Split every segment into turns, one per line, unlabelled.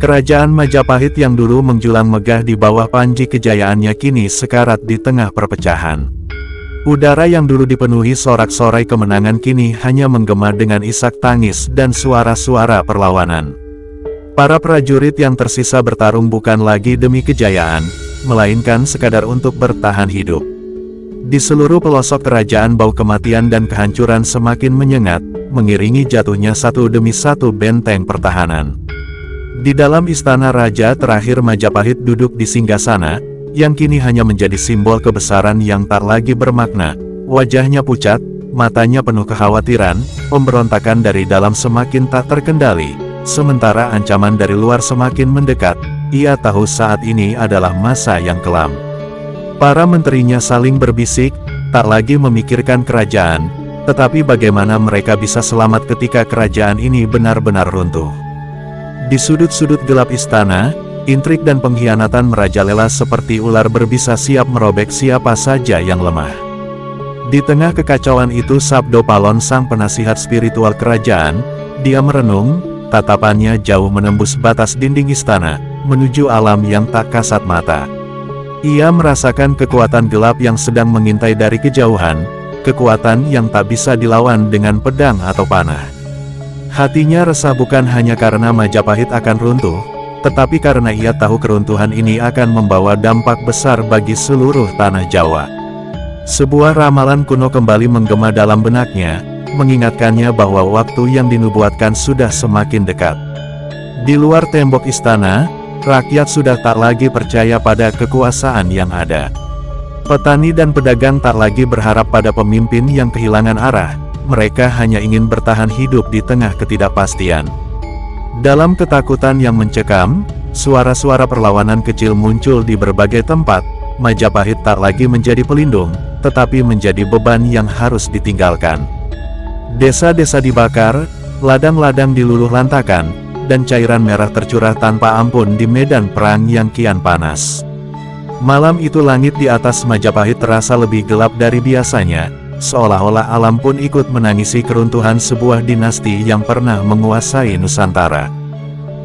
Kerajaan Majapahit yang dulu menjulang megah di bawah panji kejayaannya kini sekarat di tengah perpecahan. Udara yang dulu dipenuhi sorak-sorai kemenangan kini hanya menggema dengan isak tangis dan suara-suara perlawanan. Para prajurit yang tersisa bertarung bukan lagi demi kejayaan, melainkan sekadar untuk bertahan hidup. Di seluruh pelosok kerajaan bau kematian dan kehancuran semakin menyengat, mengiringi jatuhnya satu demi satu benteng pertahanan. Di dalam istana raja terakhir Majapahit duduk di singgasana, yang kini hanya menjadi simbol kebesaran yang tak lagi bermakna. Wajahnya pucat, matanya penuh kekhawatiran, pemberontakan dari dalam semakin tak terkendali. Sementara ancaman dari luar semakin mendekat, ia tahu saat ini adalah masa yang kelam. Para menterinya saling berbisik, tak lagi memikirkan kerajaan, tetapi bagaimana mereka bisa selamat ketika kerajaan ini benar-benar runtuh. Di sudut-sudut gelap istana, intrik dan pengkhianatan merajalela seperti ular berbisa siap merobek siapa saja yang lemah. Di tengah kekacauan itu Sabdo Palon sang penasihat spiritual kerajaan, dia merenung, tatapannya jauh menembus batas dinding istana, menuju alam yang tak kasat mata. Ia merasakan kekuatan gelap yang sedang mengintai dari kejauhan, kekuatan yang tak bisa dilawan dengan pedang atau panah. Hatinya resah bukan hanya karena Majapahit akan runtuh, tetapi karena ia tahu keruntuhan ini akan membawa dampak besar bagi seluruh tanah Jawa. Sebuah ramalan kuno kembali menggema dalam benaknya, mengingatkannya bahwa waktu yang dinubuatkan sudah semakin dekat. Di luar tembok istana, rakyat sudah tak lagi percaya pada kekuasaan yang ada. Petani dan pedagang tak lagi berharap pada pemimpin yang kehilangan arah, mereka hanya ingin bertahan hidup di tengah ketidakpastian. Dalam ketakutan yang mencekam, suara-suara perlawanan kecil muncul di berbagai tempat, Majapahit tak lagi menjadi pelindung, tetapi menjadi beban yang harus ditinggalkan. Desa-desa dibakar, ladang-ladang diluluh lantakan, dan cairan merah tercurah tanpa ampun di medan perang yang kian panas. Malam itu langit di atas Majapahit terasa lebih gelap dari biasanya, seolah-olah alam pun ikut menangisi keruntuhan sebuah dinasti yang pernah menguasai Nusantara.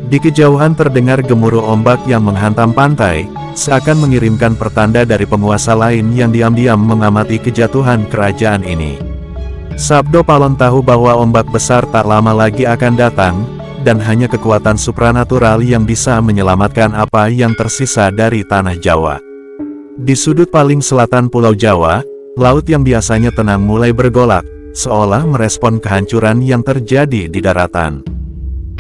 Di kejauhan terdengar gemuruh ombak yang menghantam pantai, seakan mengirimkan pertanda dari penguasa lain yang diam-diam mengamati kejatuhan kerajaan ini. Sabdo Palon tahu bahwa ombak besar tak lama lagi akan datang, dan hanya kekuatan supranatural yang bisa menyelamatkan apa yang tersisa dari tanah Jawa. Di sudut paling selatan Pulau Jawa, Laut yang biasanya tenang mulai bergolak, seolah merespon kehancuran yang terjadi di daratan.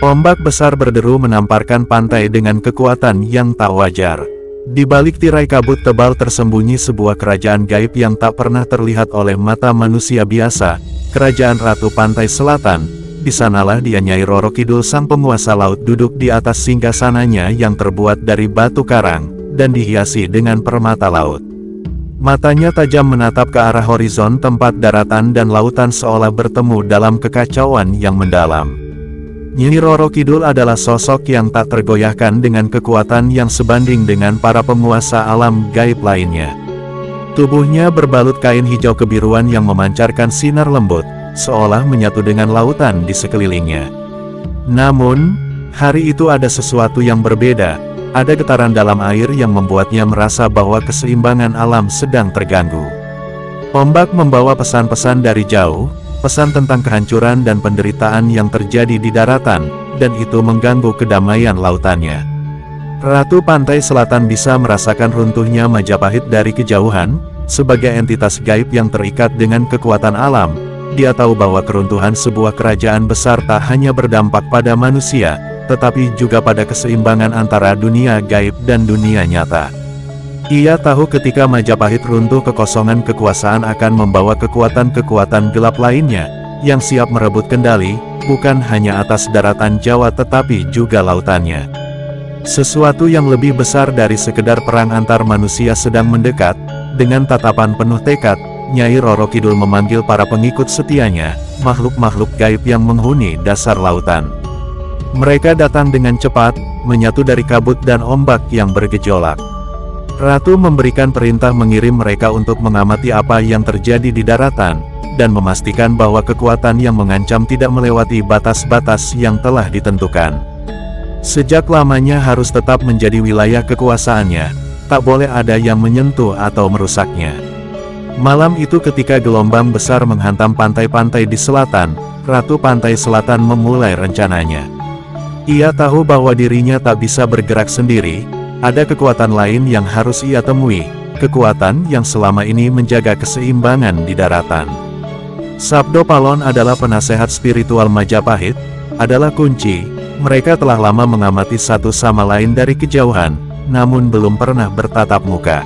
Ombak besar berderu menamparkan pantai dengan kekuatan yang tak wajar. Di balik tirai kabut tebal tersembunyi sebuah kerajaan gaib yang tak pernah terlihat oleh mata manusia biasa, kerajaan Ratu Pantai Selatan. Di sanalah dia Nyai Roro Kidul sang penguasa laut duduk di atas singgasananya yang terbuat dari batu karang, dan dihiasi dengan permata laut. Matanya tajam menatap ke arah horizon tempat daratan dan lautan seolah bertemu dalam kekacauan yang mendalam. Nyi Roro Kidul adalah sosok yang tak tergoyahkan dengan kekuatan yang sebanding dengan para penguasa alam gaib lainnya. Tubuhnya berbalut kain hijau kebiruan yang memancarkan sinar lembut, seolah menyatu dengan lautan di sekelilingnya. Namun, hari itu ada sesuatu yang berbeda, ada getaran dalam air yang membuatnya merasa bahwa keseimbangan alam sedang terganggu. Ombak membawa pesan-pesan dari jauh, pesan tentang kehancuran dan penderitaan yang terjadi di daratan, dan itu mengganggu kedamaian lautannya. Ratu Pantai Selatan bisa merasakan runtuhnya Majapahit dari kejauhan, sebagai entitas gaib yang terikat dengan kekuatan alam, dia tahu bahwa keruntuhan sebuah kerajaan besar tak hanya berdampak pada manusia, tetapi juga pada keseimbangan antara dunia gaib dan dunia nyata. Ia tahu ketika Majapahit runtuh kekosongan kekuasaan akan membawa kekuatan-kekuatan gelap lainnya, yang siap merebut kendali, bukan hanya atas daratan Jawa tetapi juga lautannya. Sesuatu yang lebih besar dari sekedar perang antar manusia sedang mendekat, dengan tatapan penuh tekad, Nyai Roro Kidul memanggil para pengikut setianya, makhluk-makhluk gaib yang menghuni dasar lautan. Mereka datang dengan cepat, menyatu dari kabut dan ombak yang bergejolak. Ratu memberikan perintah mengirim mereka untuk mengamati apa yang terjadi di daratan, dan memastikan bahwa kekuatan yang mengancam tidak melewati batas-batas yang telah ditentukan. Sejak lamanya harus tetap menjadi wilayah kekuasaannya, tak boleh ada yang menyentuh atau merusaknya. Malam itu ketika gelombang besar menghantam pantai-pantai di selatan, Ratu Pantai Selatan memulai rencananya. Ia tahu bahwa dirinya tak bisa bergerak sendiri, ada kekuatan lain yang harus ia temui, kekuatan yang selama ini menjaga keseimbangan di daratan. Sabdo Palon adalah penasehat spiritual Majapahit, adalah kunci, mereka telah lama mengamati satu sama lain dari kejauhan, namun belum pernah bertatap muka.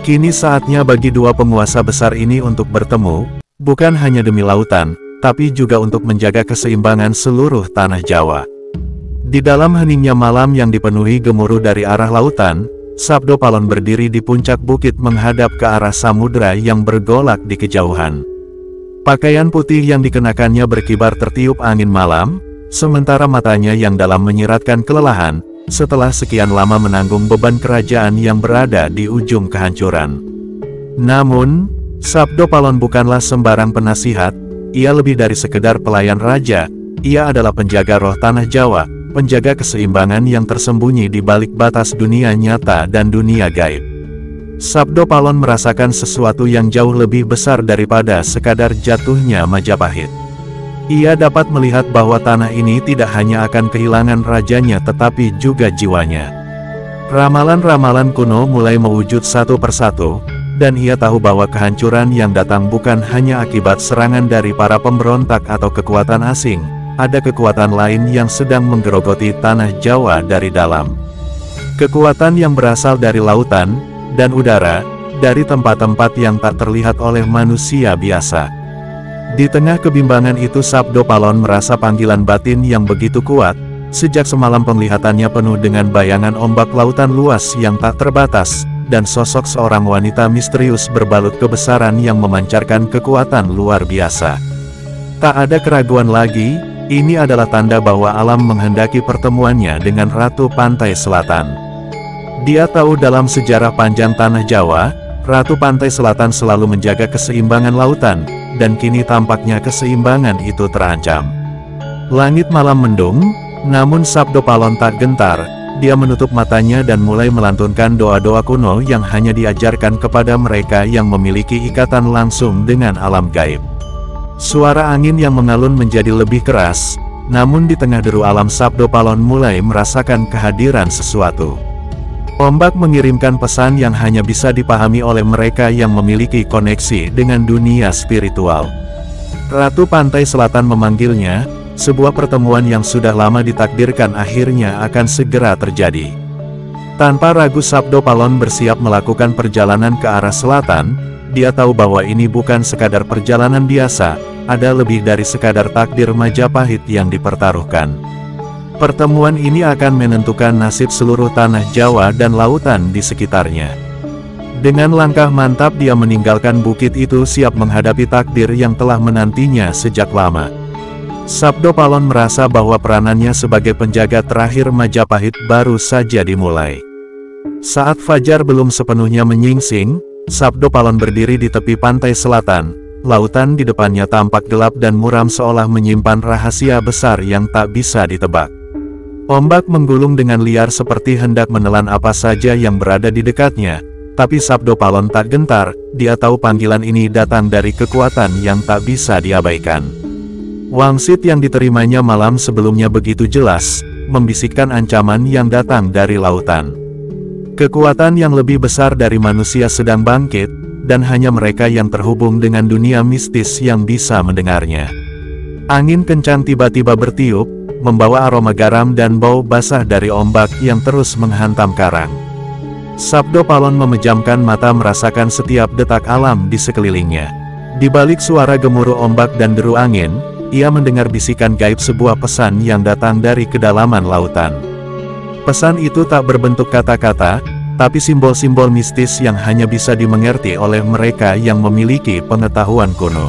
Kini saatnya bagi dua penguasa besar ini untuk bertemu, bukan hanya demi lautan, tapi juga untuk menjaga keseimbangan seluruh tanah Jawa. Di dalam heningnya malam yang dipenuhi gemuruh dari arah lautan, Sabdo Palon berdiri di puncak bukit menghadap ke arah samudera yang bergolak di kejauhan. Pakaian putih yang dikenakannya berkibar tertiup angin malam, sementara matanya yang dalam menyiratkan kelelahan, setelah sekian lama menanggung beban kerajaan yang berada di ujung kehancuran. Namun, Sabdo Palon bukanlah sembarang penasihat, ia lebih dari sekedar pelayan raja, ia adalah penjaga roh tanah Jawa, penjaga keseimbangan yang tersembunyi di balik batas dunia nyata dan dunia gaib. Sabdo Palon merasakan sesuatu yang jauh lebih besar daripada sekadar jatuhnya Majapahit. Ia dapat melihat bahwa tanah ini tidak hanya akan kehilangan rajanya tetapi juga jiwanya. Ramalan-ramalan kuno mulai mewujud satu persatu, dan ia tahu bahwa kehancuran yang datang bukan hanya akibat serangan dari para pemberontak atau kekuatan asing, ada kekuatan lain yang sedang menggerogoti tanah Jawa dari dalam. Kekuatan yang berasal dari lautan, dan udara, dari tempat-tempat yang tak terlihat oleh manusia biasa. Di tengah kebimbangan itu Sabdo Palon merasa panggilan batin yang begitu kuat, sejak semalam penglihatannya penuh dengan bayangan ombak lautan luas yang tak terbatas, dan sosok seorang wanita misterius berbalut kebesaran yang memancarkan kekuatan luar biasa. Tak ada keraguan lagi, ini adalah tanda bahwa alam menghendaki pertemuannya dengan Ratu Pantai Selatan. Dia tahu dalam sejarah panjang Tanah Jawa, Ratu Pantai Selatan selalu menjaga keseimbangan lautan, dan kini tampaknya keseimbangan itu terancam. Langit malam mendung, namun Sabdo Palon tak gentar, dia menutup matanya dan mulai melantunkan doa-doa kuno yang hanya diajarkan kepada mereka yang memiliki ikatan langsung dengan alam gaib. Suara angin yang mengalun menjadi lebih keras, namun di tengah deru alam Sabdo Palon mulai merasakan kehadiran sesuatu. Ombak mengirimkan pesan yang hanya bisa dipahami oleh mereka yang memiliki koneksi dengan dunia spiritual. Ratu Pantai Selatan memanggilnya, sebuah pertemuan yang sudah lama ditakdirkan akhirnya akan segera terjadi. Tanpa ragu Sabdo Palon bersiap melakukan perjalanan ke arah selatan, dia tahu bahwa ini bukan sekadar perjalanan biasa, ada lebih dari sekadar takdir Majapahit yang dipertaruhkan. Pertemuan ini akan menentukan nasib seluruh tanah Jawa dan lautan di sekitarnya. Dengan langkah mantap dia meninggalkan bukit itu siap menghadapi takdir yang telah menantinya sejak lama. Sabdo Palon merasa bahwa peranannya sebagai penjaga terakhir Majapahit baru saja dimulai. Saat Fajar belum sepenuhnya menyingsing, Sabdo Palon berdiri di tepi pantai selatan, lautan di depannya tampak gelap dan muram seolah menyimpan rahasia besar yang tak bisa ditebak. Ombak menggulung dengan liar seperti hendak menelan apa saja yang berada di dekatnya, tapi Sabdo Palon tak gentar, dia tahu panggilan ini datang dari kekuatan yang tak bisa diabaikan. Wangsit yang diterimanya malam sebelumnya begitu jelas, membisikkan ancaman yang datang dari lautan. Kekuatan yang lebih besar dari manusia sedang bangkit, dan hanya mereka yang terhubung dengan dunia mistis yang bisa mendengarnya. Angin kencang tiba-tiba bertiup, membawa aroma garam dan bau basah dari ombak yang terus menghantam karang. Sabdo Palon memejamkan mata merasakan setiap detak alam di sekelilingnya. Di balik suara gemuruh ombak dan deru angin, ia mendengar bisikan gaib sebuah pesan yang datang dari kedalaman lautan. Pesan itu tak berbentuk kata-kata, tapi simbol-simbol mistis yang hanya bisa dimengerti oleh mereka yang memiliki pengetahuan kuno.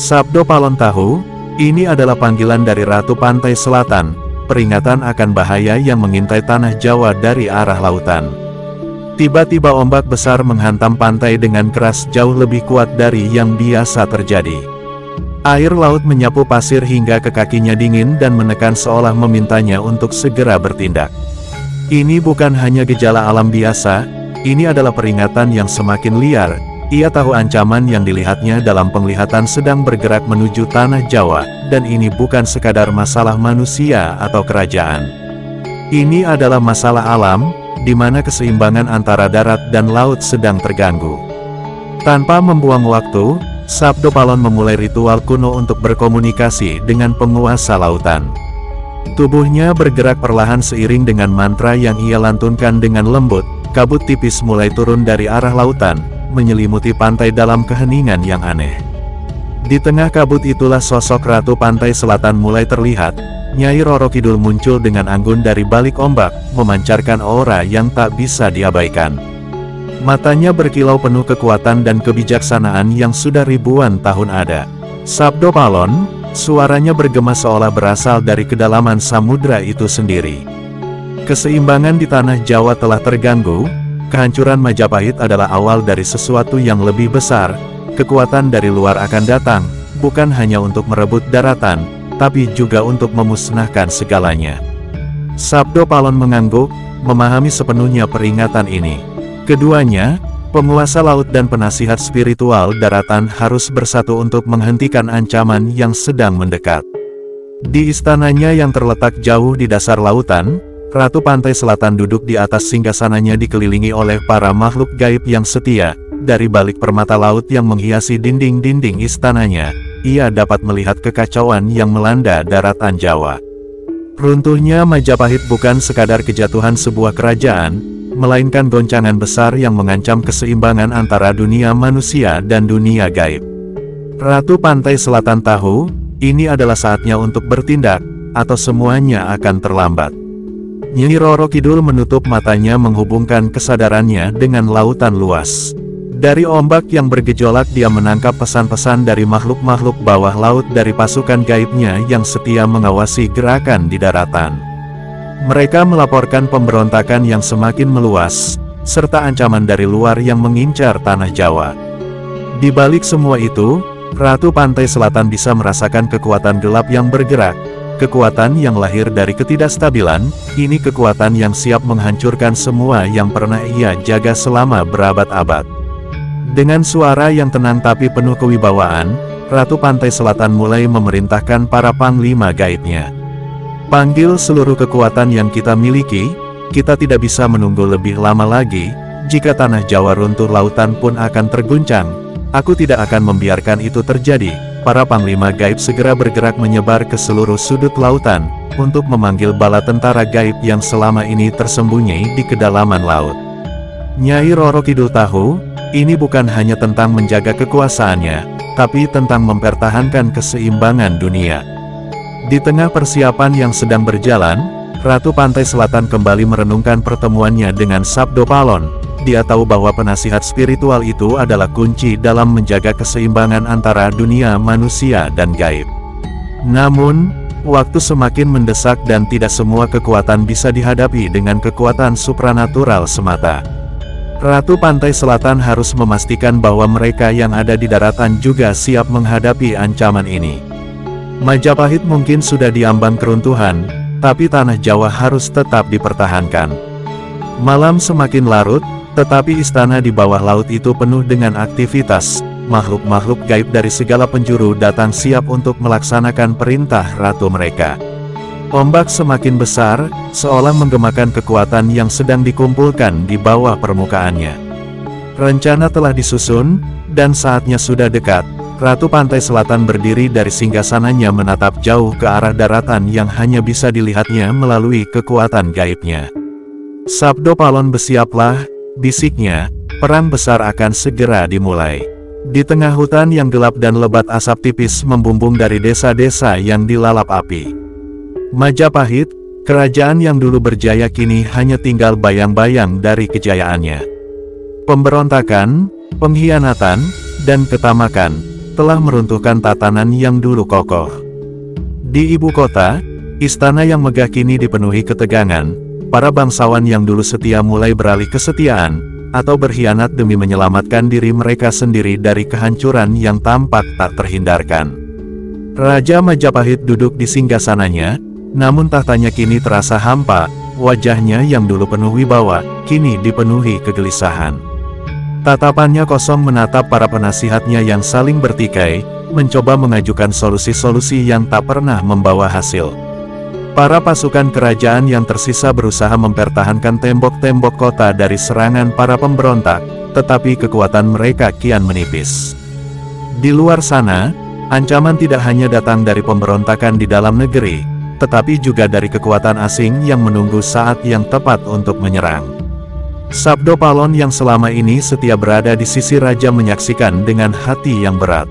Sabdo Palon tahu, ini adalah panggilan dari Ratu Pantai Selatan, peringatan akan bahaya yang mengintai tanah Jawa dari arah lautan. Tiba-tiba ombak besar menghantam pantai dengan keras jauh lebih kuat dari yang biasa terjadi. Air laut menyapu pasir hingga ke kakinya dingin dan menekan seolah memintanya untuk segera bertindak. Ini bukan hanya gejala alam biasa, ini adalah peringatan yang semakin liar. Ia tahu ancaman yang dilihatnya dalam penglihatan sedang bergerak menuju tanah Jawa, dan ini bukan sekadar masalah manusia atau kerajaan. Ini adalah masalah alam, di mana keseimbangan antara darat dan laut sedang terganggu. Tanpa membuang waktu, Sabdo Palon memulai ritual kuno untuk berkomunikasi dengan penguasa lautan. Tubuhnya bergerak perlahan seiring dengan mantra yang ia lantunkan dengan lembut, kabut tipis mulai turun dari arah lautan, menyelimuti pantai dalam keheningan yang aneh. Di tengah kabut itulah sosok Ratu Pantai Selatan mulai terlihat, Nyai Roro Kidul muncul dengan anggun dari balik ombak, memancarkan aura yang tak bisa diabaikan. Matanya berkilau penuh kekuatan dan kebijaksanaan yang sudah ribuan tahun ada. Sabdo Palon, suaranya bergema seolah berasal dari kedalaman samudra itu sendiri. Keseimbangan di tanah Jawa telah terganggu, kehancuran Majapahit adalah awal dari sesuatu yang lebih besar, kekuatan dari luar akan datang, bukan hanya untuk merebut daratan, tapi juga untuk memusnahkan segalanya. Sabdo Palon mengangguk, memahami sepenuhnya peringatan ini. Keduanya, penguasa laut dan penasihat spiritual daratan harus bersatu untuk menghentikan ancaman yang sedang mendekat. Di istananya yang terletak jauh di dasar lautan, Ratu Pantai Selatan duduk di atas singgasananya dikelilingi oleh para makhluk gaib yang setia, dari balik permata laut yang menghiasi dinding-dinding istananya, ia dapat melihat kekacauan yang melanda daratan Jawa. Runtuhnya Majapahit bukan sekadar kejatuhan sebuah kerajaan, melainkan goncangan besar yang mengancam keseimbangan antara dunia manusia dan dunia gaib. Ratu Pantai Selatan tahu, ini adalah saatnya untuk bertindak, atau semuanya akan terlambat. Nyi Roro Kidul menutup matanya menghubungkan kesadarannya dengan lautan luas. Dari ombak yang bergejolak dia menangkap pesan-pesan dari makhluk-makhluk bawah laut dari pasukan gaibnya yang setia mengawasi gerakan di daratan. Mereka melaporkan pemberontakan yang semakin meluas, serta ancaman dari luar yang mengincar tanah Jawa. Di balik semua itu, Ratu Pantai Selatan bisa merasakan kekuatan gelap yang bergerak, kekuatan yang lahir dari ketidakstabilan, ini kekuatan yang siap menghancurkan semua yang pernah ia jaga selama berabad-abad. Dengan suara yang tenang tapi penuh kewibawaan, Ratu Pantai Selatan mulai memerintahkan para panglima gaibnya. Panggil seluruh kekuatan yang kita miliki, kita tidak bisa menunggu lebih lama lagi, jika tanah Jawa runtuh lautan pun akan terguncang. Aku tidak akan membiarkan itu terjadi. Para panglima gaib segera bergerak menyebar ke seluruh sudut lautan, untuk memanggil bala tentara gaib yang selama ini tersembunyi di kedalaman laut. Nyai Roro Kidul tahu, ini bukan hanya tentang menjaga kekuasaannya, tapi tentang mempertahankan keseimbangan dunia. Di tengah persiapan yang sedang berjalan, Ratu Pantai Selatan kembali merenungkan pertemuannya dengan Sabdo Palon. Dia tahu bahwa penasihat spiritual itu adalah kunci dalam menjaga keseimbangan antara dunia manusia dan gaib. Namun, waktu semakin mendesak dan tidak semua kekuatan bisa dihadapi dengan kekuatan supranatural semata. Ratu Pantai Selatan harus memastikan bahwa mereka yang ada di daratan juga siap menghadapi ancaman ini. Majapahit mungkin sudah diambang keruntuhan, tapi tanah Jawa harus tetap dipertahankan. Malam semakin larut, tetapi istana di bawah laut itu penuh dengan aktivitas, makhluk-makhluk gaib dari segala penjuru datang siap untuk melaksanakan perintah ratu mereka. Ombak semakin besar, seolah menggemakan kekuatan yang sedang dikumpulkan di bawah permukaannya. Rencana telah disusun, dan saatnya sudah dekat, Ratu Pantai Selatan berdiri dari singgasananya menatap jauh ke arah daratan yang hanya bisa dilihatnya melalui kekuatan gaibnya. Sabdo Palon bersiaplah, bisiknya, perang besar akan segera dimulai. Di tengah hutan yang gelap dan lebat asap tipis membumbung dari desa-desa yang dilalap api. Majapahit, kerajaan yang dulu berjaya kini hanya tinggal bayang-bayang dari kejayaannya. Pemberontakan, pengkhianatan, dan ketamakan, telah meruntuhkan tatanan yang dulu kokoh. Di ibu kota, istana yang megah kini dipenuhi ketegangan, para bangsawan yang dulu setia mulai beralih kesetiaan, atau berkhianat demi menyelamatkan diri mereka sendiri dari kehancuran yang tampak tak terhindarkan. Raja Majapahit duduk di singgasananya, namun tahtanya kini terasa hampa, wajahnya yang dulu penuh wibawa, kini dipenuhi kegelisahan. Tatapannya kosong menatap para penasihatnya yang saling bertikai, mencoba mengajukan solusi-solusi yang tak pernah membawa hasil. Para pasukan kerajaan yang tersisa berusaha mempertahankan tembok-tembok kota dari serangan para pemberontak, tetapi kekuatan mereka kian menipis. Di luar sana, ancaman tidak hanya datang dari pemberontakan di dalam negeri, tetapi juga dari kekuatan asing yang menunggu saat yang tepat untuk menyerang. Sabdo Palon yang selama ini setia berada di sisi raja menyaksikan dengan hati yang berat.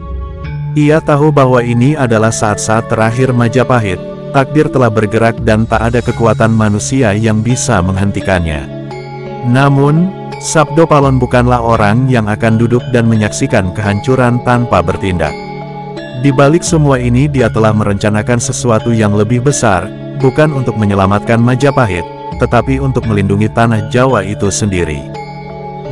Ia tahu bahwa ini adalah saat-saat terakhir Majapahit, takdir telah bergerak dan tak ada kekuatan manusia yang bisa menghentikannya. Namun, Sabdo Palon bukanlah orang yang akan duduk dan menyaksikan kehancuran tanpa bertindak. Di balik semua ini dia telah merencanakan sesuatu yang lebih besar, bukan untuk menyelamatkan Majapahit, tetapi untuk melindungi tanah Jawa itu sendiri.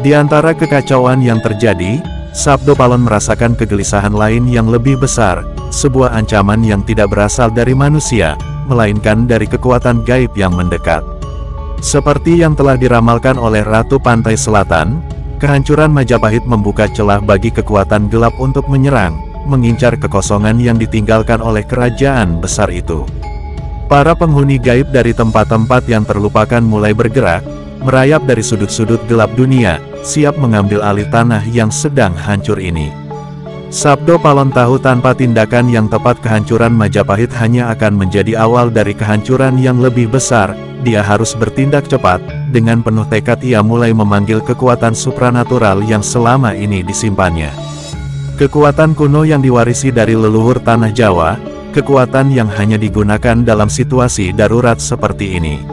Di antara kekacauan yang terjadi, Sabdo Palon merasakan kegelisahan lain yang lebih besar, sebuah ancaman yang tidak berasal dari manusia, melainkan dari kekuatan gaib yang mendekat. Seperti yang telah diramalkan oleh Ratu Pantai Selatan, kehancuran Majapahit membuka celah bagi kekuatan gelap untuk menyerang, mengincar kekosongan yang ditinggalkan oleh kerajaan besar itu. Para penghuni gaib dari tempat-tempat yang terlupakan mulai bergerak, merayap dari sudut-sudut gelap dunia, siap mengambil alih tanah yang sedang hancur ini. Sabdo Palon tahu tanpa tindakan yang tepat kehancuran Majapahit hanya akan menjadi awal dari kehancuran yang lebih besar, dia harus bertindak cepat, dengan penuh tekad ia mulai memanggil kekuatan supranatural yang selama ini disimpannya. Kekuatan kuno yang diwarisi dari leluhur tanah Jawa, kekuatan yang hanya digunakan dalam situasi darurat seperti ini.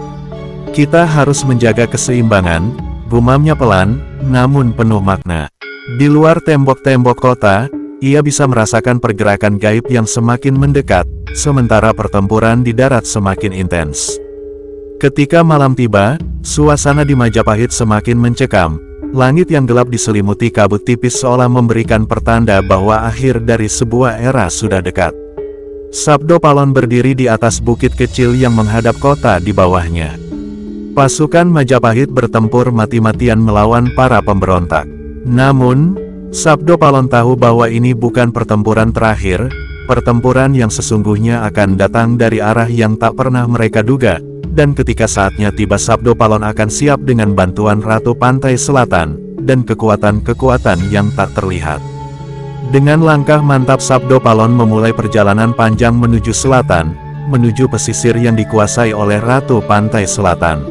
Kita harus menjaga keseimbangan, gumamnya pelan, namun penuh makna. Di luar tembok-tembok kota, ia bisa merasakan pergerakan gaib yang semakin mendekat, sementara pertempuran di darat semakin intens. Ketika malam tiba, suasana di Majapahit semakin mencekam. Langit yang gelap diselimuti kabut tipis seolah memberikan pertanda bahwa akhir dari sebuah era sudah dekat. Sabdo Palon berdiri di atas bukit kecil yang menghadap kota di bawahnya. Pasukan Majapahit bertempur mati-matian melawan para pemberontak. Namun, Sabdo Palon tahu bahwa ini bukan pertempuran terakhir, pertempuran yang sesungguhnya akan datang dari arah yang tak pernah mereka duga, dan ketika saatnya tiba Sabdo Palon akan siap dengan bantuan Ratu Pantai Selatan, dan kekuatan-kekuatan yang tak terlihat. Dengan langkah mantap Sabdo Palon memulai perjalanan panjang menuju selatan, menuju pesisir yang dikuasai oleh Ratu Pantai Selatan.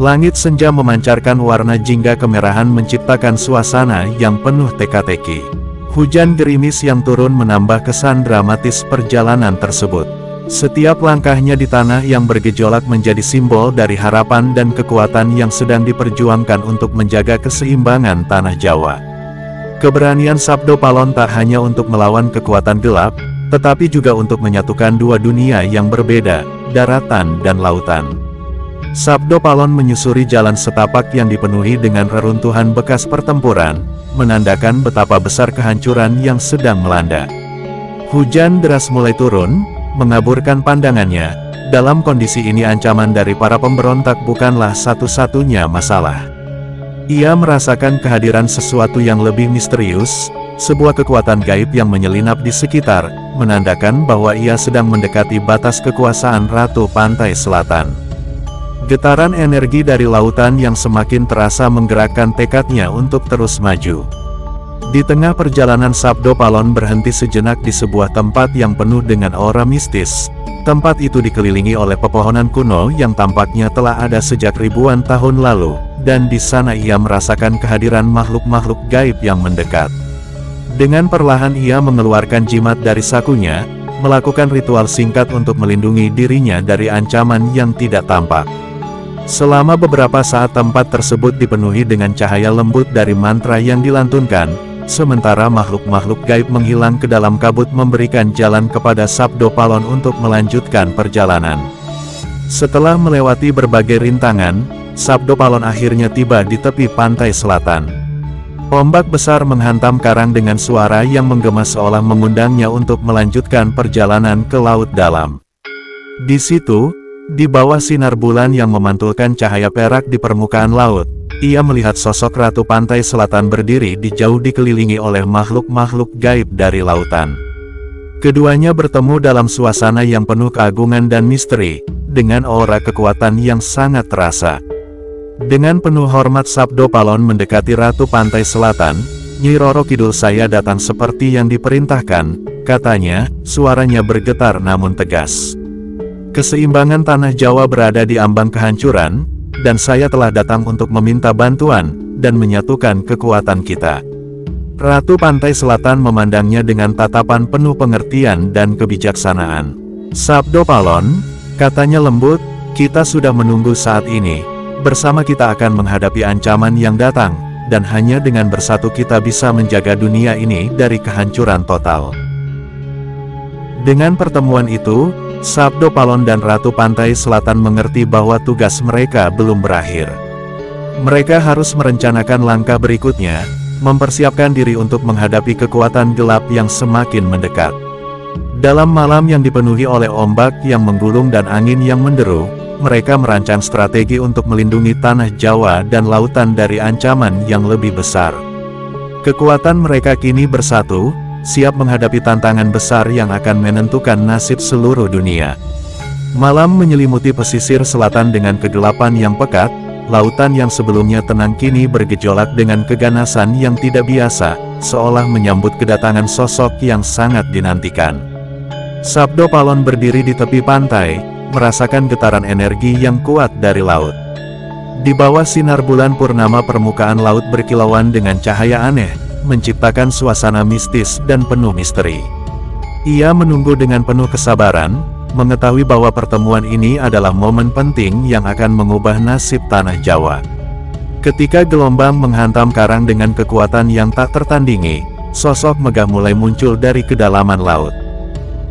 Langit senja memancarkan warna jingga kemerahan menciptakan suasana yang penuh teka-teki. Hujan gerimis yang turun menambah kesan dramatis perjalanan tersebut. Setiap langkahnya di tanah yang bergejolak menjadi simbol dari harapan dan kekuatan yang sedang diperjuangkan untuk menjaga keseimbangan tanah Jawa. Keberanian Sabdo Palon tak hanya untuk melawan kekuatan gelap, tetapi juga untuk menyatukan dua dunia yang berbeda, daratan dan lautan. Sabdo Palon menyusuri jalan setapak yang dipenuhi dengan reruntuhan bekas pertempuran, menandakan betapa besar kehancuran yang sedang melanda. Hujan deras mulai turun, mengaburkan pandangannya. Dalam kondisi ini ancaman dari para pemberontak bukanlah satu-satunya masalah. Ia merasakan kehadiran sesuatu yang lebih misterius, sebuah kekuatan gaib yang menyelinap di sekitar, menandakan bahwa ia sedang mendekati batas kekuasaan Ratu Pantai Selatan. Getaran energi dari lautan yang semakin terasa menggerakkan tekadnya untuk terus maju. Di tengah perjalanan Sabdo Palon berhenti sejenak di sebuah tempat yang penuh dengan aura mistis. Tempat itu dikelilingi oleh pepohonan kuno yang tampaknya telah ada sejak ribuan tahun lalu, dan di sana ia merasakan kehadiran makhluk-makhluk gaib yang mendekat. Dengan perlahan ia mengeluarkan jimat dari sakunya, melakukan ritual singkat untuk melindungi dirinya dari ancaman yang tidak tampak. Selama beberapa saat tempat tersebut dipenuhi dengan cahaya lembut dari mantra yang dilantunkan, Sementara makhluk-makhluk gaib menghilang ke dalam kabut memberikan jalan kepada Sabdo Palon untuk melanjutkan perjalanan. Setelah melewati berbagai rintangan, Sabdo Palon akhirnya tiba di tepi pantai selatan. Ombak besar menghantam karang dengan suara yang menggema seolah mengundangnya untuk melanjutkan perjalanan ke laut dalam. Di situ, di bawah sinar bulan yang memantulkan cahaya perak di permukaan laut, ia melihat sosok ratu pantai selatan berdiri di jauh dikelilingi oleh makhluk-makhluk gaib dari lautan. Keduanya bertemu dalam suasana yang penuh keagungan dan misteri, dengan aura kekuatan yang sangat terasa. Dengan penuh hormat Sabdo Palon mendekati Ratu Pantai Selatan, Nyi Roro Kidul saya datang seperti yang diperintahkan, katanya, suaranya bergetar namun tegas. Keseimbangan tanah Jawa berada di ambang kehancuran, dan saya telah datang untuk meminta bantuan, dan menyatukan kekuatan kita. Ratu Pantai Selatan memandangnya dengan tatapan penuh pengertian dan kebijaksanaan. Sabdo Palon, katanya lembut, kita sudah menunggu saat ini, Bersama kita akan menghadapi ancaman yang datang, dan hanya dengan bersatu kita bisa menjaga dunia ini dari kehancuran total. Dengan pertemuan itu, Sabdo Palon dan Ratu Pantai Selatan mengerti bahwa tugas mereka belum berakhir. Mereka harus merencanakan langkah berikutnya, mempersiapkan diri untuk menghadapi kekuatan gelap yang semakin mendekat. Dalam malam yang dipenuhi oleh ombak yang menggulung dan angin yang menderu, mereka merancang strategi untuk melindungi tanah Jawa dan lautan dari ancaman yang lebih besar. Kekuatan mereka kini bersatu, siap menghadapi tantangan besar yang akan menentukan nasib seluruh dunia. Malam menyelimuti pesisir selatan dengan kegelapan yang pekat, lautan yang sebelumnya tenang kini bergejolak dengan keganasan yang tidak biasa, seolah menyambut kedatangan sosok yang sangat dinantikan. Sabdo Palon berdiri di tepi pantai, merasakan getaran energi yang kuat dari laut. Di bawah sinar bulan purnama permukaan laut berkilauan dengan cahaya aneh, menciptakan suasana mistis dan penuh misteri. Ia menunggu dengan penuh kesabaran, mengetahui bahwa pertemuan ini adalah momen penting yang akan mengubah nasib tanah Jawa. Ketika gelombang menghantam karang dengan kekuatan yang tak tertandingi, sosok megah mulai muncul dari kedalaman laut.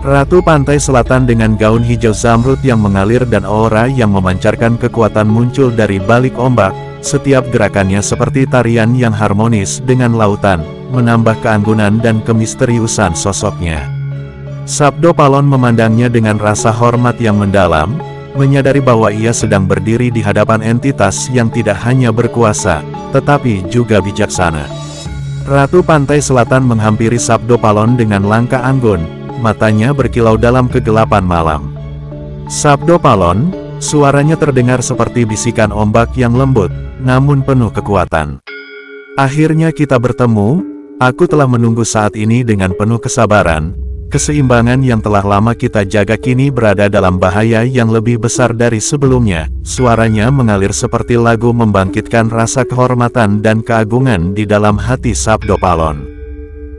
Ratu Pantai Selatan dengan gaun hijau zamrud yang mengalir dan aura yang memancarkan kekuatan muncul dari balik ombak, setiap gerakannya seperti tarian yang harmonis dengan lautan, menambah keanggunan dan kemisteriusan sosoknya. Sabdo Palon memandangnya dengan rasa hormat yang mendalam, menyadari bahwa ia sedang berdiri di hadapan entitas yang tidak hanya berkuasa, tetapi juga bijaksana. Ratu Pantai Selatan menghampiri Sabdo Palon dengan langkah anggun, matanya berkilau dalam kegelapan malam. Sabdo Palon, suaranya terdengar seperti bisikan ombak yang lembut, namun penuh kekuatan. Akhirnya kita bertemu, aku telah menunggu saat ini dengan penuh kesabaran, keseimbangan yang telah lama kita jaga kini berada dalam bahaya yang lebih besar dari sebelumnya, suaranya mengalir seperti lagu membangkitkan rasa kehormatan dan keagungan di dalam hati Sabdo Palon.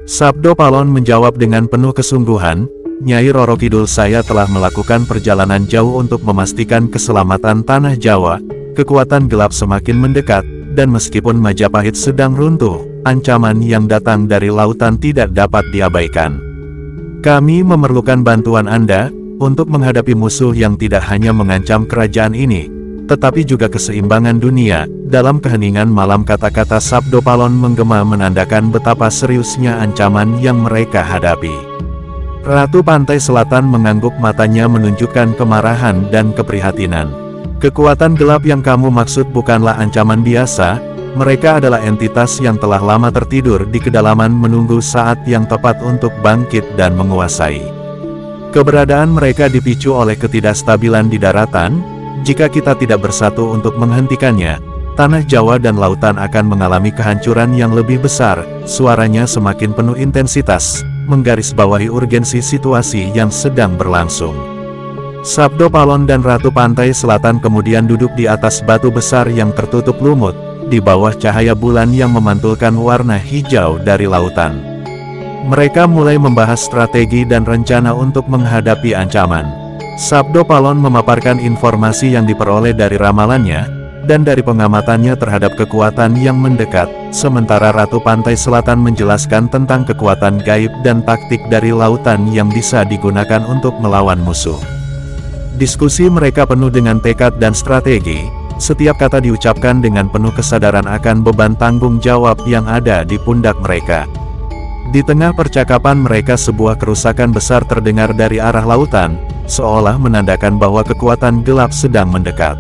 Sabdo Palon menjawab dengan penuh kesungguhan, Nyai Roro Kidul saya telah melakukan perjalanan jauh untuk memastikan keselamatan tanah Jawa, kekuatan gelap semakin mendekat, dan meskipun Majapahit sedang runtuh, ancaman yang datang dari lautan tidak dapat diabaikan. Kami memerlukan bantuan Anda, untuk menghadapi musuh yang tidak hanya mengancam kerajaan ini, tetapi juga keseimbangan dunia. Dalam keheningan malam kata-kata Sabdo Palon menggema menandakan betapa seriusnya ancaman yang mereka hadapi. Ratu Pantai Selatan mengangguk matanya menunjukkan kemarahan dan keprihatinan. Kekuatan gelap yang kamu maksud bukanlah ancaman biasa, mereka adalah entitas yang telah lama tertidur di kedalaman menunggu saat yang tepat untuk bangkit dan menguasai. Keberadaan mereka dipicu oleh ketidakstabilan di daratan, jika kita tidak bersatu untuk menghentikannya, tanah Jawa dan lautan akan mengalami kehancuran yang lebih besar, suaranya semakin penuh intensitas, menggarisbawahi urgensi situasi yang sedang berlangsung. Sabdo Palon dan Ratu Pantai Selatan kemudian duduk di atas batu besar yang tertutup lumut, di bawah cahaya bulan yang memantulkan warna hijau dari lautan. Mereka mulai membahas strategi dan rencana untuk menghadapi ancaman. Sabdo Palon memaparkan informasi yang diperoleh dari ramalannya, dan dari pengamatannya terhadap kekuatan yang mendekat, sementara Ratu Pantai Selatan menjelaskan tentang kekuatan gaib dan taktik dari lautan yang bisa digunakan untuk melawan musuh. Diskusi mereka penuh dengan tekad dan strategi, Setiap kata diucapkan dengan penuh kesadaran akan beban tanggung jawab yang ada di pundak mereka. Di tengah percakapan mereka sebuah kerusakan besar terdengar dari arah lautan, seolah menandakan bahwa kekuatan gelap sedang mendekat.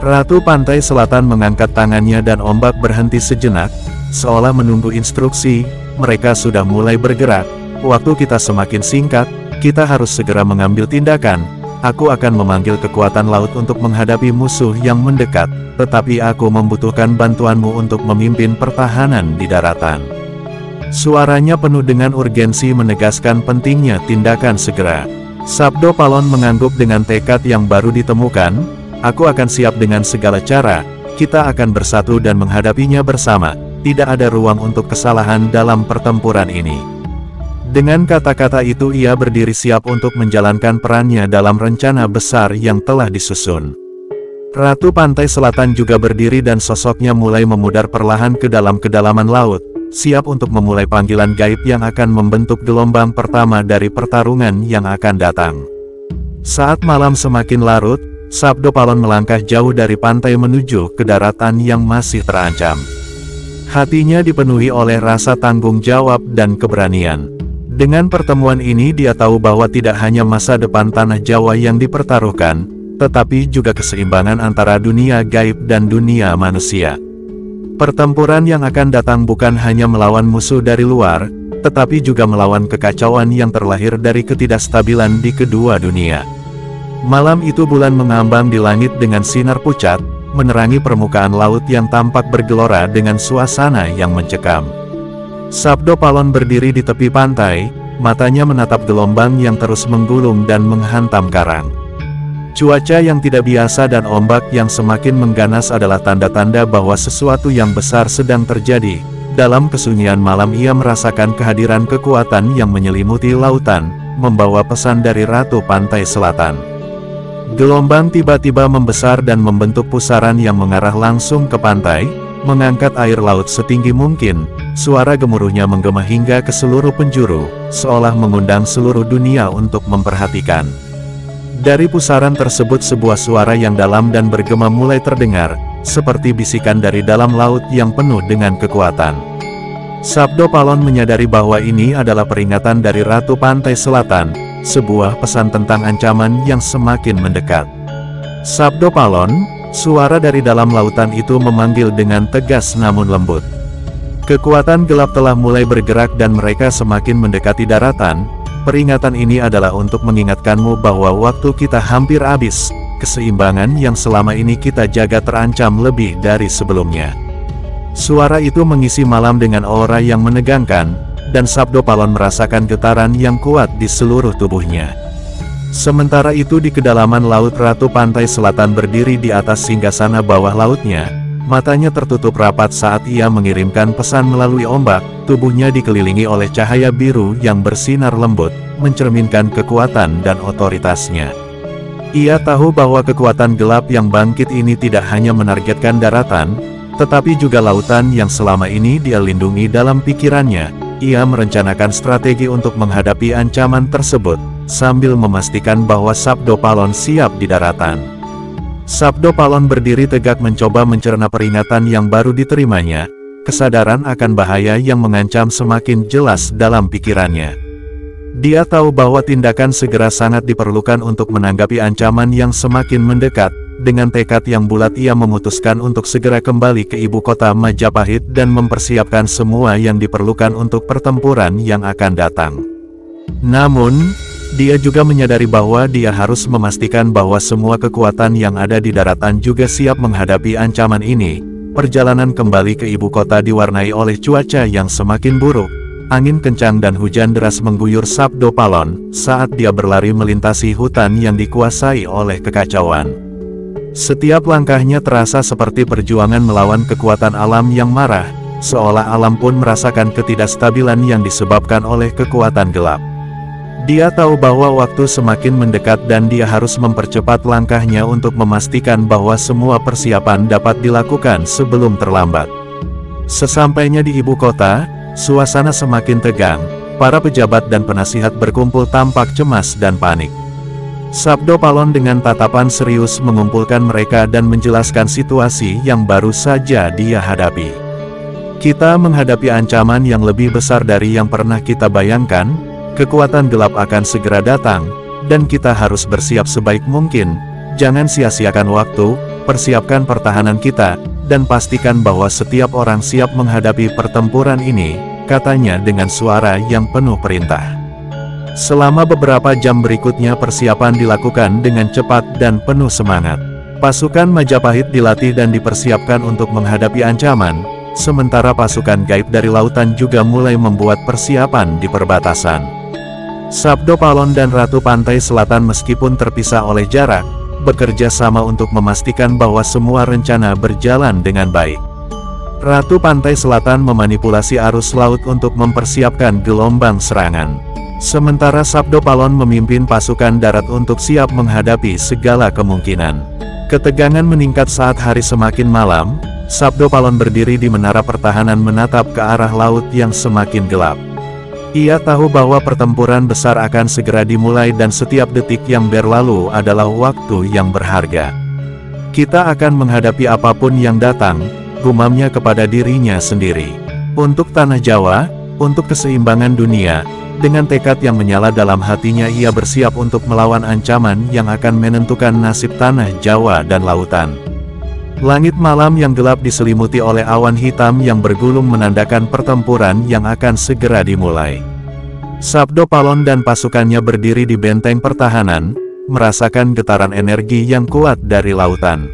Ratu Pantai Selatan mengangkat tangannya dan ombak berhenti sejenak, seolah menunggu instruksi, mereka sudah mulai bergerak, waktu kita semakin singkat, kita harus segera mengambil tindakan, Aku akan memanggil kekuatan laut untuk menghadapi musuh yang mendekat, tetapi aku membutuhkan bantuanmu untuk memimpin pertahanan di daratan. Suaranya penuh dengan urgensi menegaskan pentingnya tindakan segera. Sabdo Palon mengangguk dengan tekad yang baru ditemukan, aku akan siap dengan segala cara, kita akan bersatu dan menghadapinya bersama, tidak ada ruang untuk kesalahan dalam pertempuran ini. Dengan kata-kata itu ia berdiri siap untuk menjalankan perannya dalam rencana besar yang telah disusun. Ratu Pantai Selatan juga berdiri dan sosoknya mulai memudar perlahan ke dalam kedalaman laut, siap untuk memulai panggilan gaib yang akan membentuk gelombang pertama dari pertarungan yang akan datang. Saat malam semakin larut, Sabdo Palon melangkah jauh dari pantai menuju ke daratan yang masih terancam. Hatinya dipenuhi oleh rasa tanggung jawab dan keberanian. Dengan pertemuan ini dia tahu bahwa tidak hanya masa depan tanah Jawa yang dipertaruhkan, tetapi juga keseimbangan antara dunia gaib dan dunia manusia. Pertempuran yang akan datang bukan hanya melawan musuh dari luar, tetapi juga melawan kekacauan yang terlahir dari ketidakstabilan di kedua dunia. Malam itu bulan mengambang di langit dengan sinar pucat, menerangi permukaan laut yang tampak bergelora dengan suasana yang mencekam. Sabdo Palon berdiri di tepi pantai, matanya menatap gelombang yang terus menggulung dan menghantam karang. Cuaca yang tidak biasa dan ombak yang semakin mengganas adalah tanda-tanda bahwa sesuatu yang besar sedang terjadi. Dalam kesunyian malam ia merasakan kehadiran kekuatan yang menyelimuti lautan, membawa pesan dari Ratu Pantai Selatan. Gelombang tiba-tiba membesar dan membentuk pusaran yang mengarah langsung ke pantai, mengangkat air laut setinggi mungkin, suara gemuruhnya menggema hingga ke seluruh penjuru, seolah mengundang seluruh dunia untuk memperhatikan. Dari pusaran tersebut sebuah suara yang dalam dan bergema mulai terdengar, seperti bisikan dari dalam laut yang penuh dengan kekuatan. Sabdo Palon menyadari bahwa ini adalah peringatan dari Ratu Pantai Selatan, sebuah pesan tentang ancaman yang semakin mendekat. Sabdo Palon, Suara dari dalam lautan itu memanggil dengan tegas namun lembut. Kekuatan gelap telah mulai bergerak dan mereka semakin mendekati daratan. Peringatan ini adalah untuk mengingatkanmu bahwa waktu kita hampir habis, keseimbangan yang selama ini kita jaga terancam lebih dari sebelumnya. Suara itu mengisi malam dengan aura yang menegangkan, dan Sabdo Palon merasakan getaran yang kuat di seluruh tubuhnya. Sementara itu di kedalaman laut Ratu Pantai Selatan berdiri di atas singgasana bawah lautnya, matanya tertutup rapat saat ia mengirimkan pesan melalui ombak, tubuhnya dikelilingi oleh cahaya biru yang bersinar lembut, mencerminkan kekuatan dan otoritasnya. Ia tahu bahwa kekuatan gelap yang bangkit ini tidak hanya menargetkan daratan, tetapi juga lautan yang selama ini dia lindungi dalam pikirannya. Ia merencanakan strategi untuk menghadapi ancaman tersebut, sambil memastikan bahwa Sabdo Palon siap di daratan. Sabdo Palon berdiri tegak mencoba mencerna peringatan yang baru diterimanya, kesadaran akan bahaya yang mengancam semakin jelas dalam pikirannya. Dia tahu bahwa tindakan segera sangat diperlukan untuk menanggapi ancaman yang semakin mendekat, dengan tekad yang bulat ia memutuskan untuk segera kembali ke ibu kota Majapahit dan mempersiapkan semua yang diperlukan untuk pertempuran yang akan datang. Namun, dia juga menyadari bahwa dia harus memastikan bahwa semua kekuatan yang ada di daratan juga siap menghadapi ancaman ini. Perjalanan kembali ke ibu kota diwarnai oleh cuaca yang semakin buruk. Angin kencang dan hujan deras mengguyur Sabdo Palon, saat dia berlari melintasi hutan yang dikuasai oleh kekacauan. Setiap langkahnya terasa seperti perjuangan melawan kekuatan alam yang marah, seolah alam pun merasakan ketidakstabilan yang disebabkan oleh kekuatan gelap. Dia tahu bahwa waktu semakin mendekat dan dia harus mempercepat langkahnya untuk memastikan bahwa semua persiapan dapat dilakukan sebelum terlambat. Sesampainya di ibu kota, suasana semakin tegang, para pejabat dan penasihat berkumpul tampak cemas dan panik. Sabdo Palon dengan tatapan serius mengumpulkan mereka dan menjelaskan situasi yang baru saja dia hadapi. Kita menghadapi ancaman yang lebih besar dari yang pernah kita bayangkan, kekuatan gelap akan segera datang, dan kita harus bersiap sebaik mungkin, jangan sia-siakan waktu, persiapkan pertahanan kita, dan pastikan bahwa setiap orang siap menghadapi pertempuran ini, katanya dengan suara yang penuh perintah. Selama beberapa jam berikutnya persiapan dilakukan dengan cepat dan penuh semangat. Pasukan Majapahit dilatih dan dipersiapkan untuk menghadapi ancaman, sementara pasukan gaib dari lautan juga mulai membuat persiapan di perbatasan. Sabdo Palon dan Ratu Pantai Selatan meskipun terpisah oleh jarak, bekerja sama untuk memastikan bahwa semua rencana berjalan dengan baik. Ratu Pantai Selatan memanipulasi arus laut untuk mempersiapkan gelombang serangan. Sementara Sabdo Palon memimpin pasukan darat untuk siap menghadapi segala kemungkinan. Ketegangan meningkat saat hari semakin malam, Sabdo Palon berdiri di menara pertahanan menatap ke arah laut yang semakin gelap. Ia tahu bahwa pertempuran besar akan segera dimulai dan setiap detik yang berlalu adalah waktu yang berharga. Kita akan menghadapi apa pun yang datang, gumamnya kepada dirinya sendiri. Untuk Tanah Jawa, untuk keseimbangan dunia, dengan tekad yang menyala dalam hatinya ia bersiap untuk melawan ancaman yang akan menentukan nasib tanah Jawa dan lautan. Langit malam yang gelap diselimuti oleh awan hitam yang bergulung menandakan pertempuran yang akan segera dimulai. Sabdo Palon dan pasukannya berdiri di benteng pertahanan, merasakan getaran energi yang kuat dari lautan.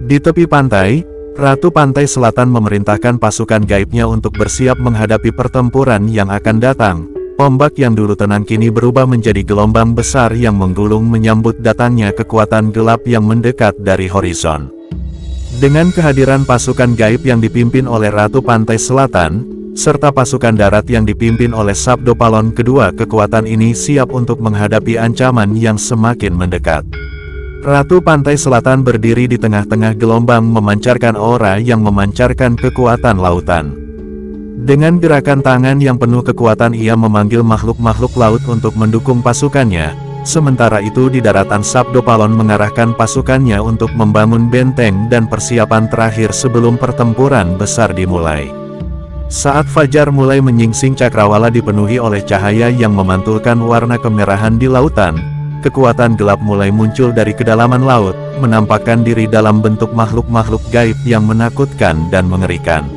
Di tepi pantai, Ratu Pantai Selatan memerintahkan pasukan gaibnya untuk bersiap menghadapi pertempuran yang akan datang, Ombak yang dulu tenang kini berubah menjadi gelombang besar yang menggulung menyambut datangnya kekuatan gelap yang mendekat dari horizon. Dengan kehadiran pasukan gaib yang dipimpin oleh Ratu Pantai Selatan, serta pasukan darat yang dipimpin oleh Sabdo Palon kedua kekuatan ini siap untuk menghadapi ancaman yang semakin mendekat. Ratu Pantai Selatan berdiri di tengah-tengah gelombang memancarkan aura yang memancarkan kekuatan lautan. Dengan gerakan tangan yang penuh kekuatan ia memanggil makhluk-makhluk laut untuk mendukung pasukannya, sementara itu di daratan Sabdo Palon mengarahkan pasukannya untuk membangun benteng dan persiapan terakhir sebelum pertempuran besar dimulai. Saat Fajar mulai menyingsing cakrawala dipenuhi oleh cahaya yang memantulkan warna kemerahan di lautan, kekuatan gelap mulai muncul dari kedalaman laut, menampakkan diri dalam bentuk makhluk-makhluk gaib yang menakutkan dan mengerikan.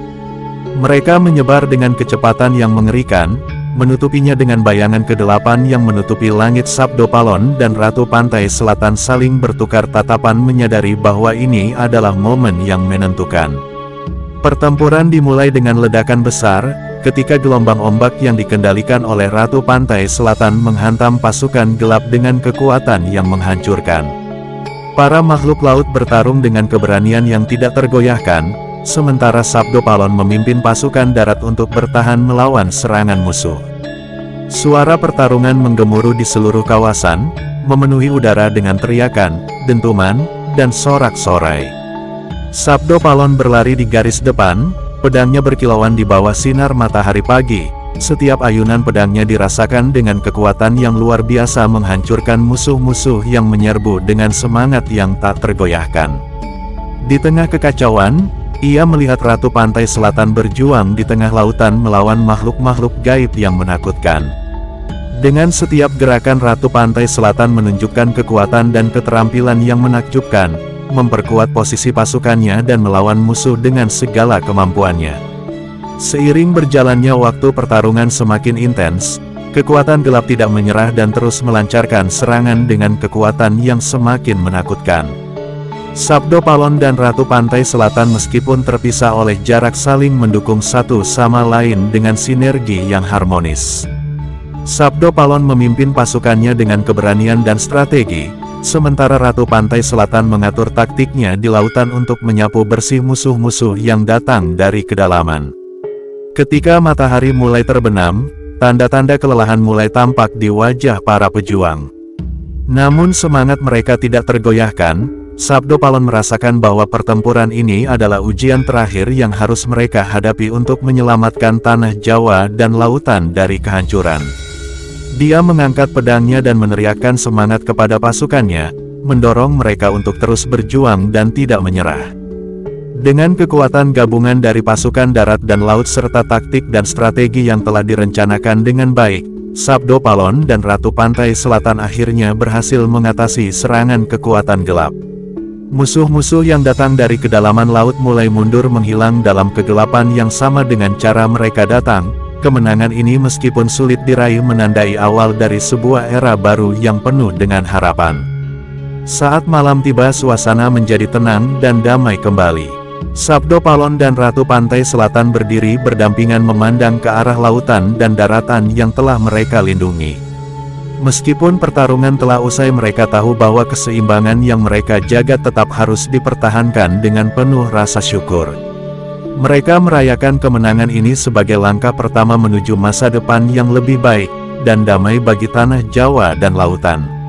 Mereka menyebar dengan kecepatan yang mengerikan, menutupinya dengan bayangan kedelapan yang menutupi langit Sabdo Palon dan Ratu Pantai Selatan saling bertukar tatapan menyadari bahwa ini adalah momen yang menentukan. Pertempuran dimulai dengan ledakan besar, ketika gelombang ombak yang dikendalikan oleh Ratu Pantai Selatan menghantam pasukan gelap dengan kekuatan yang menghancurkan. Para makhluk laut bertarung dengan keberanian yang tidak tergoyahkan, sementara Sabdo Palon memimpin pasukan darat untuk bertahan melawan serangan musuh. Suara pertarungan menggemuruh di seluruh kawasan, memenuhi udara dengan teriakan, dentuman, dan sorak-sorai. Sabdo Palon berlari di garis depan, pedangnya berkilauan di bawah sinar matahari pagi. Setiap ayunan pedangnya dirasakan dengan kekuatan yang luar biasa menghancurkan musuh-musuh yang menyerbu dengan semangat yang tak tergoyahkan. Di tengah kekacauan, ia melihat Ratu Pantai Selatan berjuang di tengah lautan melawan makhluk-makhluk gaib yang menakutkan. Dengan setiap gerakan Ratu Pantai Selatan menunjukkan kekuatan dan keterampilan yang menakjubkan, memperkuat posisi pasukannya dan melawan musuh dengan segala kemampuannya. Seiring berjalannya waktu pertarungan semakin intens, kekuatan gelap tidak menyerah dan terus melancarkan serangan dengan kekuatan yang semakin menakutkan. Sabdo Palon dan Ratu Pantai Selatan meskipun terpisah oleh jarak saling mendukung satu sama lain dengan sinergi yang harmonis. Sabdo Palon memimpin pasukannya dengan keberanian dan strategi, sementara Ratu Pantai Selatan mengatur taktiknya di lautan untuk menyapu bersih musuh-musuh yang datang dari kedalaman. Ketika matahari mulai terbenam, tanda-tanda kelelahan mulai tampak di wajah para pejuang. Namun semangat mereka tidak tergoyahkan, Sabdo Palon merasakan bahwa pertempuran ini adalah ujian terakhir yang harus mereka hadapi untuk menyelamatkan tanah Jawa dan lautan dari kehancuran. Dia mengangkat pedangnya dan meneriakkan semangat kepada pasukannya, mendorong mereka untuk terus berjuang dan tidak menyerah. Dengan kekuatan gabungan dari pasukan darat dan laut serta taktik dan strategi yang telah direncanakan dengan baik, Sabdo Palon dan Ratu Pantai Selatan akhirnya berhasil mengatasi serangan kekuatan gelap. Musuh-musuh yang datang dari kedalaman laut mulai mundur menghilang dalam kegelapan yang sama dengan cara mereka datang, Kemenangan ini meskipun sulit diraih menandai awal dari sebuah era baru yang penuh dengan harapan. Saat malam tiba suasana menjadi tenang dan damai kembali. Sabdo Palon dan Ratu Pantai Selatan berdiri berdampingan memandang ke arah lautan dan daratan yang telah mereka lindungi. Meskipun pertarungan telah usai mereka tahu bahwa keseimbangan yang mereka jaga tetap harus dipertahankan dengan penuh rasa syukur. Mereka merayakan kemenangan ini sebagai langkah pertama menuju masa depan yang lebih baik, dan damai bagi tanah Jawa dan lautan.